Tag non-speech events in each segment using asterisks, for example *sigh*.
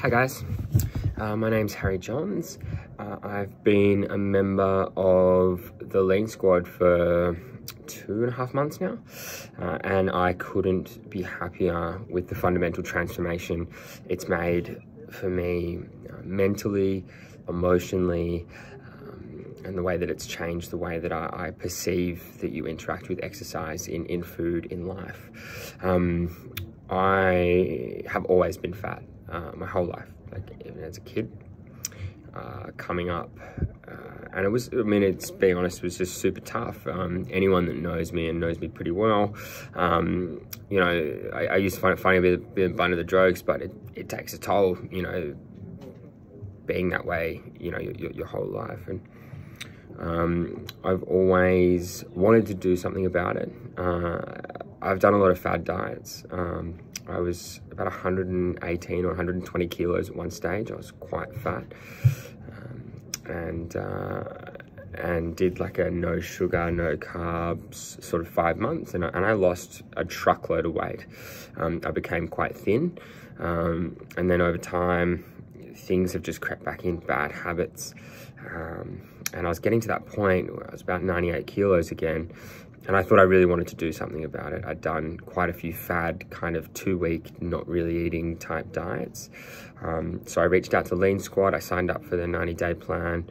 Hi guys, uh, my name's Harry Johns. Uh, I've been a member of the Lean Squad for two and a half months now, uh, and I couldn't be happier with the fundamental transformation it's made for me uh, mentally, emotionally, um, and the way that it's changed the way that I, I, perceive that you interact with exercise in, in food, in life. Um, I have always been fat uh, my whole life, like even as a kid, uh, coming up. Uh, and it was, I mean, it's being honest, it was just super tough. Um, anyone that knows me and knows me pretty well, um, you know, I, I, used to find it funny a bit, bit of of the jokes, but it, it takes a toll, you know, being that way, you know, your, your whole life. And um, I've always wanted to do something about it. Uh, I've done a lot of fad diets. Um, I was about 118 or 120 kilos at one stage. I was quite fat. Um, and uh, and did like a no sugar, no carbs sort of five months. And I, and I lost a truckload of weight. Um, I became quite thin. Um, and then over time, things have just crept back in, bad habits. Um, and I was getting to that point where I was about 98 kilos again and I thought I really wanted to do something about it. I'd done quite a few fad kind of two week, not really eating type diets. Um, so I reached out to Lean Squad. I signed up for the 90 day plan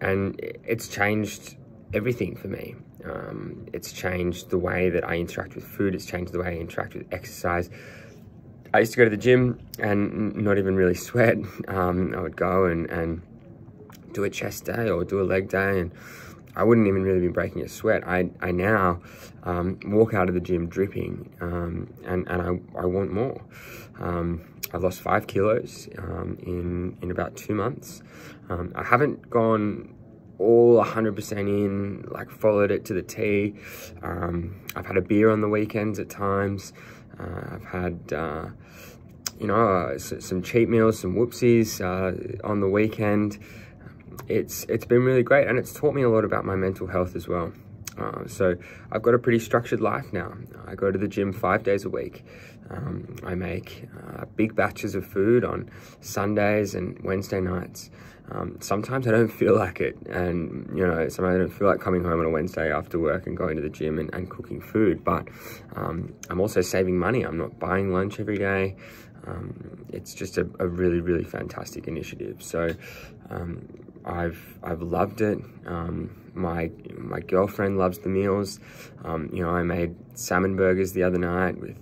and it's changed everything for me. Um, it's changed the way that I interact with food. It's changed the way I interact with exercise. I used to go to the gym and not even really sweat. *laughs* Um, I would go and, and do a chest day or do a leg day and I wouldn't even really be breaking a sweat. I, I now um, walk out of the gym dripping um, and, and I, I want more. Um, I've lost five kilos um, in, in about two months. Um, I haven't gone all 100% in, like followed it to the T. Um, I've had a beer on the weekends at times. Uh, I've had, uh, you know, uh, some cheat meals, some whoopsies uh, on the weekend it's it's been really great and it's taught me a lot about my mental health as well. Uh, so I've got a pretty structured life now. I go to the gym five days a week. Um, I make uh, big batches of food on Sundays and Wednesday nights. Um, sometimes I don't feel like it and you know sometimes I don't feel like coming home on a Wednesday after work and going to the gym and, and cooking food but um, I'm also saving money I'm not buying lunch every day um, it's just a, a, really really fantastic initiative so um, I've I've loved it. Um, my my girlfriend loves the meals. Um, you know, I made salmon burgers the other night with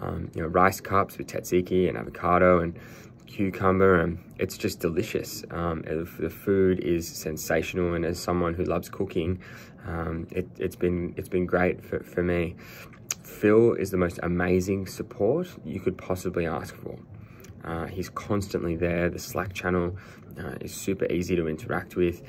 um, you know rice cups with tzatziki and avocado and cucumber, and it's just delicious. Um, the food is sensational, and as someone who loves cooking, um, it, has been it's been great for, for me. Phil is the most amazing support you could possibly ask for. Uh, he's constantly there. The Slack channel uh, is super easy to interact with.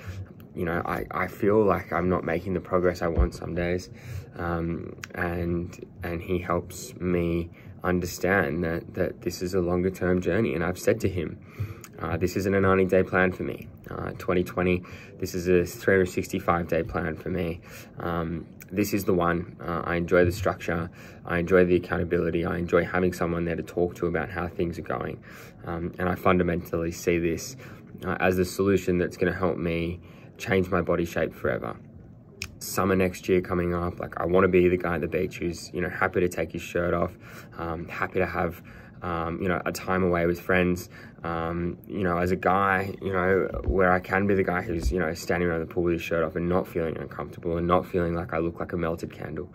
You know, I, I feel like I'm not making the progress I want some days. Um, and, and he helps me understand that, that this is a longer term journey. And I've said to him, uh, this isn't a 90 day plan for me. Uh, 2020, this is a 365 day plan for me. Um, this is the one. Uh, I enjoy the structure. I enjoy the accountability. I enjoy having someone there to talk to about how things are going. Um, and I fundamentally see this uh, as the solution that's going to help me change my body shape forever. Summer next year coming up, like I want to be the guy at the beach who's, you know, happy to take his shirt off, um, happy to have um, you know, a time away with friends, um, you know, as a guy, you know, where I can be the guy who's, you know, standing around the pool with his shirt off and not feeling uncomfortable and not feeling like I look like a melted candle.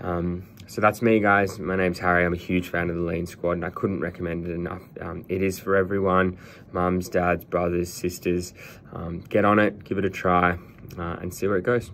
Um, so that's me, guys. My name's Harry. I'm a huge fan of the Lean Squad and I couldn't recommend it enough. Um, it is for everyone, mums, dads, brothers, sisters. Um, get on it, give it a try uh, and see where it goes.